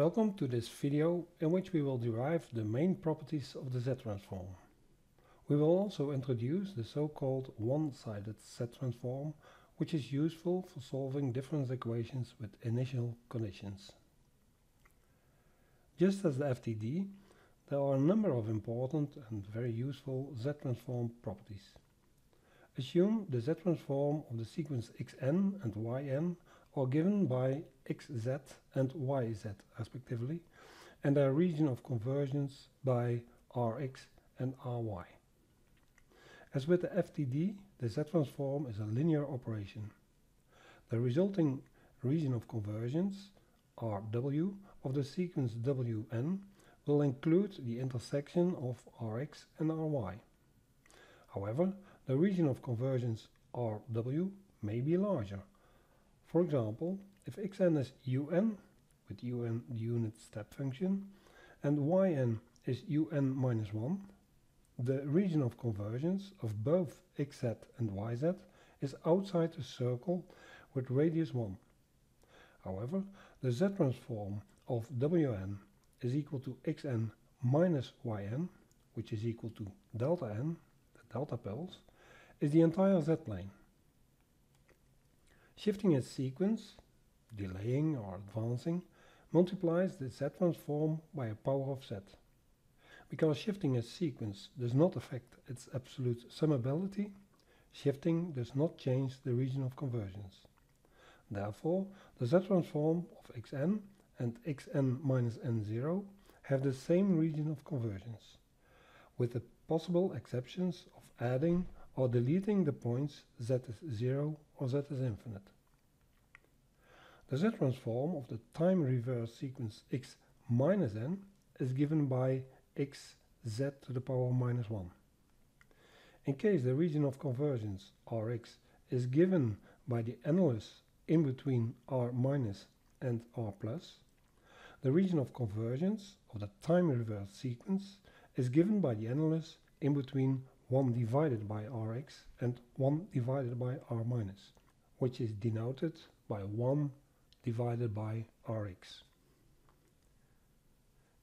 Welcome to this video in which we will derive the main properties of the Z-transform. We will also introduce the so-called one-sided Z-transform which is useful for solving difference equations with initial conditions. Just as the FTD, there are a number of important and very useful Z-transform properties. Assume the Z-transform of the sequence xn and yn are given by xz and yz respectively and their region of convergence by rx and ry. As with the FTD, the Z-transform is a linear operation. The resulting region of convergence, Rw, of the sequence Wn will include the intersection of Rx and Ry. However, the region of convergence Rw may be larger, for example, if xn is un, with un the unit step function, and yn is un minus 1, the region of convergence of both xz and yz is outside the circle with radius 1. However, the z-transform of wn is equal to xn minus yn, which is equal to delta n, the delta pulse, is the entire z-plane. Shifting its sequence, delaying or advancing, multiplies the z-transform by a power of z. Because shifting its sequence does not affect its absolute summability, shifting does not change the region of convergence. Therefore, the z-transform of xn and xn minus n0 have the same region of convergence, with the possible exceptions of adding or deleting the points z is 0 or z is infinite. The z-transform of the time reverse sequence x minus n is given by xz to the power minus 1. In case the region of convergence Rx is given by the annulus in between R minus and R plus, the region of convergence of the time reverse sequence is given by the annulus in between 1 divided by Rx and 1 divided by R minus, which is denoted by 1 divided by Rx.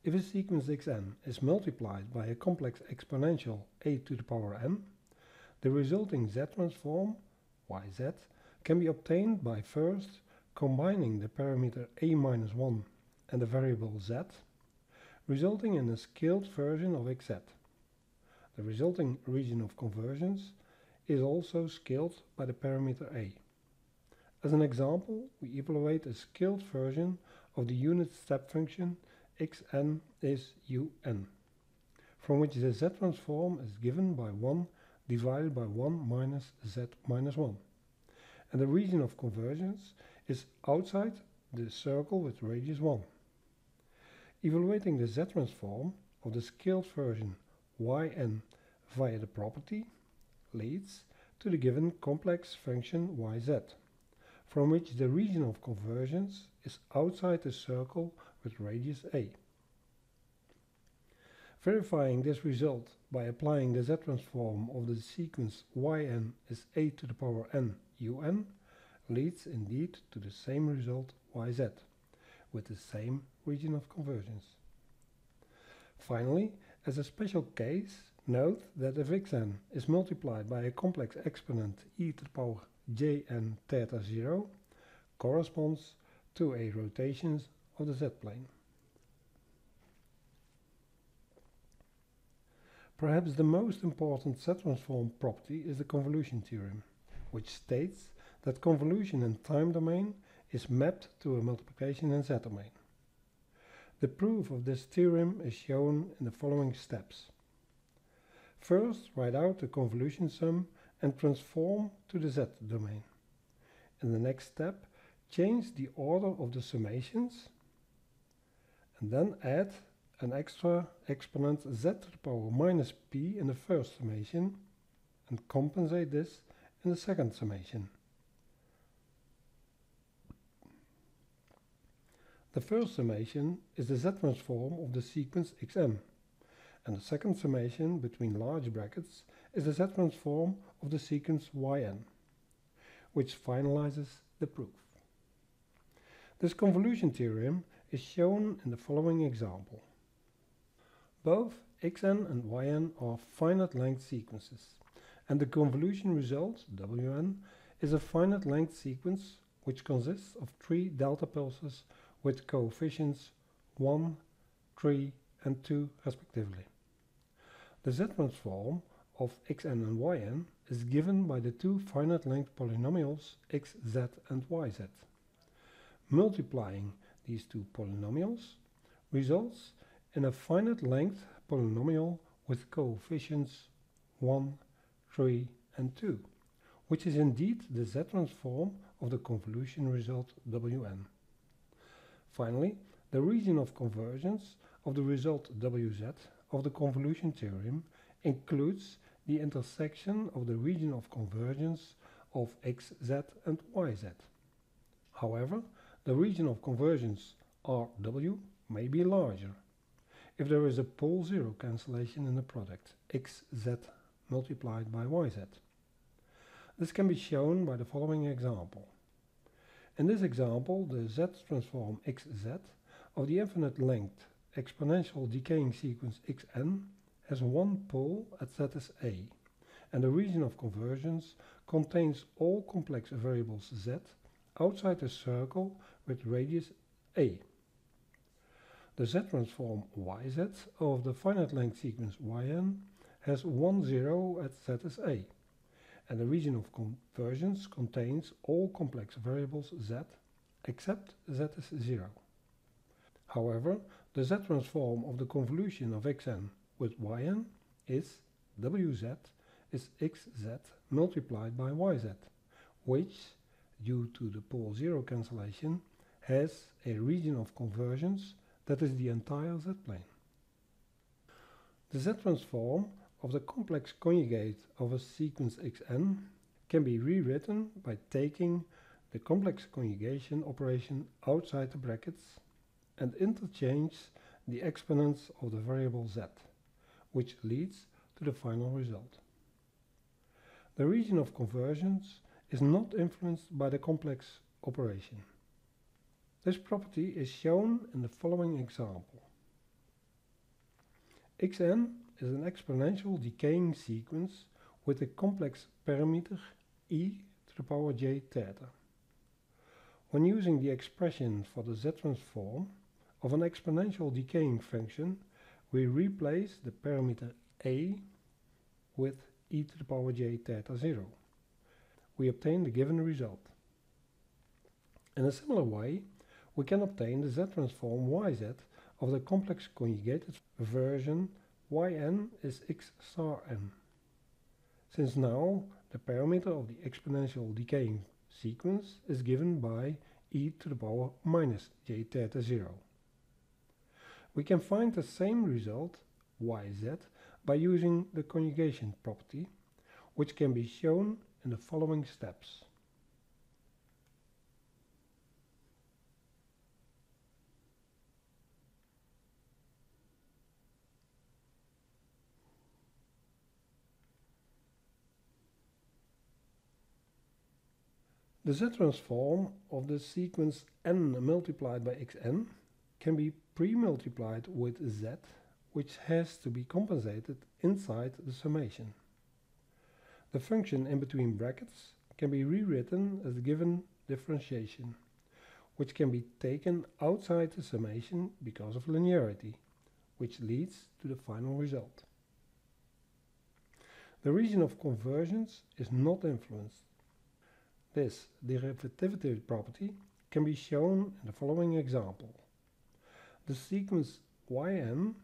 If a sequence xn is multiplied by a complex exponential a to the power n, the resulting z-transform, yz, can be obtained by first combining the parameter a minus 1 and the variable z, resulting in a scaled version of xz. The resulting region of convergence is also scaled by the parameter a. As an example, we evaluate a scaled version of the unit step function xn is un, from which the z-transform is given by 1 divided by 1 minus z minus 1. And the region of convergence is outside the circle with radius 1. Evaluating the z-transform of the scaled version yn via the property leads to the given complex function yz, from which the region of convergence is outside the circle with radius a. Verifying this result by applying the z-transform of the sequence yn is a to the power n un leads indeed to the same result yz, with the same region of convergence. Finally, as a special case, note that if xn is multiplied by a complex exponent e to the power jn theta 0 corresponds to a rotation of the z-plane. Perhaps the most important Z-transform property is the convolution theorem, which states that convolution in time domain is mapped to a multiplication in Z domain. The proof of this theorem is shown in the following steps. First, write out the convolution sum and transform to the Z domain. In the next step, change the order of the summations and then add an extra exponent z to the power minus p in the first summation and compensate this in the second summation. The first summation is the z-transform of the sequence xn and the second summation between large brackets is the z-transform of the sequence yn, which finalizes the proof. This convolution theorem is shown in the following example. Both xn and yn are finite length sequences, and the convolution result, wn, is a finite length sequence which consists of three delta pulses with coefficients 1, 3 and 2 respectively. The z-transform of xn and yn is given by the two finite length polynomials xz and yz. Multiplying these two polynomials results in a finite length polynomial with coefficients 1, 3 and 2, which is indeed the z-transform of the convolution result wn. Finally, the region of convergence of the result wz of the convolution theorem includes the intersection of the region of convergence of xz and yz. However, the region of convergence Rw may be larger if there is a pole zero cancellation in the product xz multiplied by yz. This can be shown by the following example. In this example, the z transform xz of the infinite length exponential decaying sequence xn has one pole at z is a, and the region of convergence contains all complex variables z outside the circle with radius a. The z-transform yz of the finite length sequence yn has one zero at z is a, and the region of convergence contains all complex variables z except z is zero. However, the z-transform of the convolution of xn with yn is wz is xz multiplied by yz, which, due to the pole zero cancellation, has a region of convergence that is the entire z-plane. The z-transform of the complex conjugate of a sequence xn can be rewritten by taking the complex conjugation operation outside the brackets and interchange the exponents of the variable z which leads to the final result. The region of convergence is not influenced by the complex operation. This property is shown in the following example. xn is an exponential decaying sequence with a complex parameter e to the power j theta. When using the expression for the z-transform of an exponential decaying function, we replace the parameter a with e to the power j theta 0. We obtain the given result. In a similar way, we can obtain the z-transform yz of the complex conjugated version yn is x star n. Since now the parameter of the exponential decaying sequence is given by e to the power minus j theta 0. We can find the same result, yz, by using the conjugation property, which can be shown in the following steps. The z-transform of the sequence n multiplied by xn can be pre-multiplied with z, which has to be compensated inside the summation. The function in between brackets can be rewritten as given differentiation, which can be taken outside the summation because of linearity, which leads to the final result. The region of convergence is not influenced. This derivativity property can be shown in the following example. The sequence yn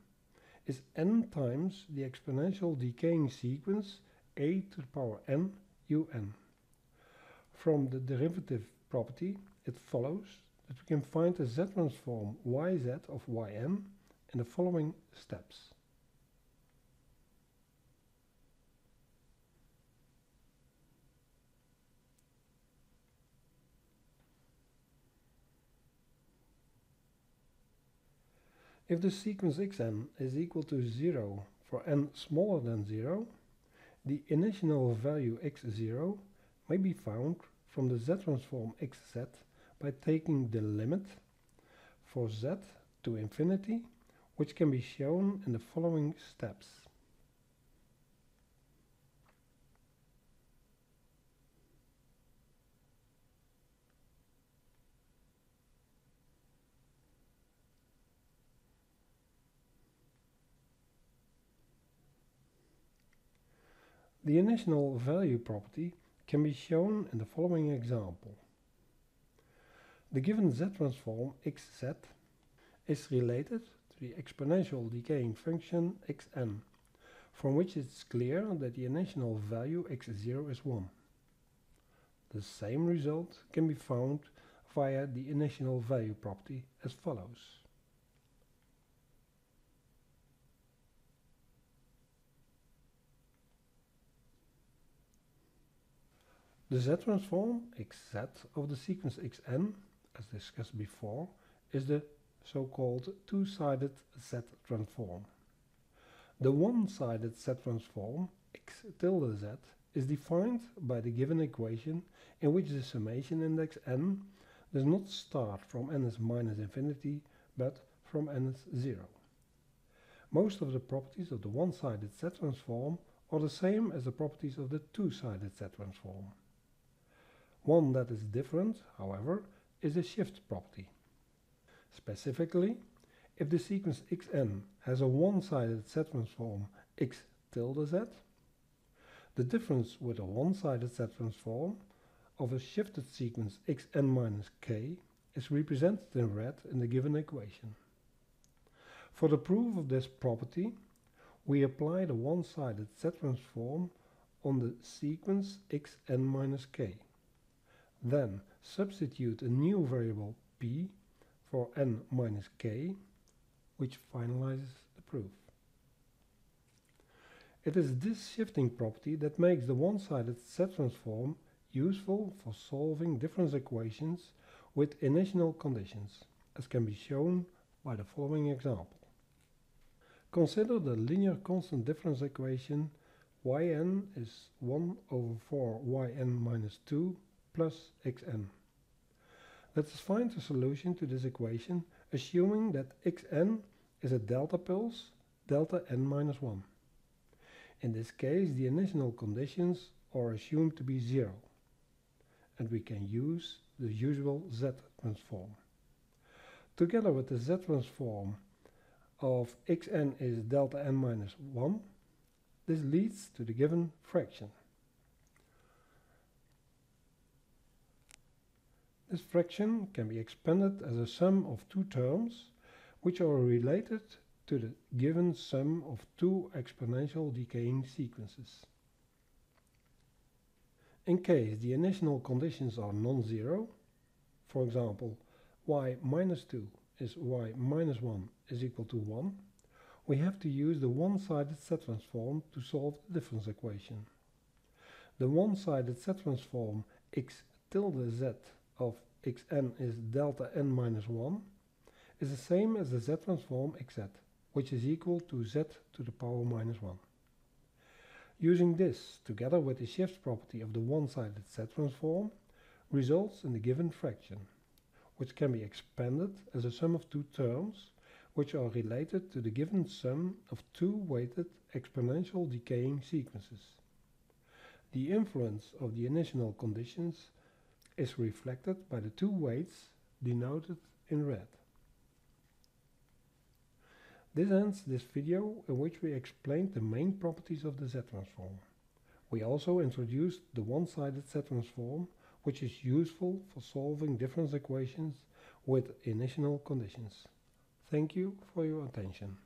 is n times the exponential decaying sequence a to the power n un. From the derivative property, it follows that we can find the z-transform yz of yn in the following steps. If the sequence xn is equal to 0 for n smaller than 0, the initial value x0 may be found from the z-transform xz by taking the limit for z to infinity, which can be shown in the following steps. The initial value property can be shown in the following example. The given z transform xz is related to the exponential decaying function xn, from which it's clear that the initial value x0 is 1. The same result can be found via the initial value property as follows. The Z-transform xz of the sequence xn, as discussed before, is the so-called two-sided Z-transform. The one-sided Z-transform x tilde z is defined by the given equation in which the summation index n does not start from n is minus infinity but from n is 0. Most of the properties of the one-sided Z-transform are the same as the properties of the two-sided Z-transform. One that is different, however, is the shift property. Specifically, if the sequence xn has a one-sided Z-transform x tilde z, the difference with a one-sided Z-transform of a shifted sequence xn minus k is represented in red in the given equation. For the proof of this property, we apply the one-sided Z-transform on the sequence xn minus k. Then substitute a new variable p for n minus k, which finalizes the proof. It is this shifting property that makes the one-sided Z-transform useful for solving difference equations with initial conditions, as can be shown by the following example. Consider the linear constant difference equation yn is 1 over 4 yn minus 2 plus xn. Let us find the solution to this equation assuming that xn is a delta pulse delta n minus 1. In this case the initial conditions are assumed to be 0 and we can use the usual z transform. Together with the z transform of xn is delta n minus 1 this leads to the given fraction. This fraction can be expanded as a sum of two terms which are related to the given sum of two exponential decaying sequences. In case the initial conditions are non-zero, for example y minus 2 is y minus 1 is equal to 1, we have to use the one-sided Z-transform to solve the difference equation. The one-sided Z-transform x tilde z of xn is delta n minus 1 is the same as the z transform xz, which is equal to z to the power minus 1. Using this, together with the shift property of the one-sided z transform, results in the given fraction, which can be expanded as a sum of two terms, which are related to the given sum of two weighted exponential decaying sequences. The influence of the initial conditions is reflected by the two weights denoted in red. This ends this video in which we explained the main properties of the Z-transform. We also introduced the one-sided Z-transform which is useful for solving difference equations with initial conditions. Thank you for your attention.